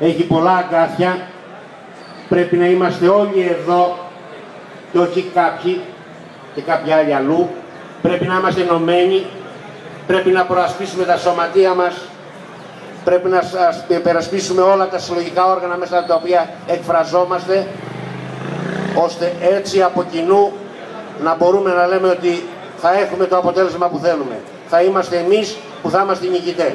έχει πολλά αγκάθια. Πρέπει να είμαστε όλοι εδώ και όχι κάποιοι και κάποιοι άλλοι αλλού. Πρέπει να είμαστε ενωμένοι, πρέπει να προασπίσουμε τα σωματεία μας, πρέπει να περασπίσουμε όλα τα συλλογικά όργανα μέσα από τα οποία εκφραζόμαστε, ώστε έτσι από κοινού να μπορούμε να λέμε ότι θα έχουμε το αποτέλεσμα που θέλουμε. Θα είμαστε εμείς που θα είμαστε νικητές.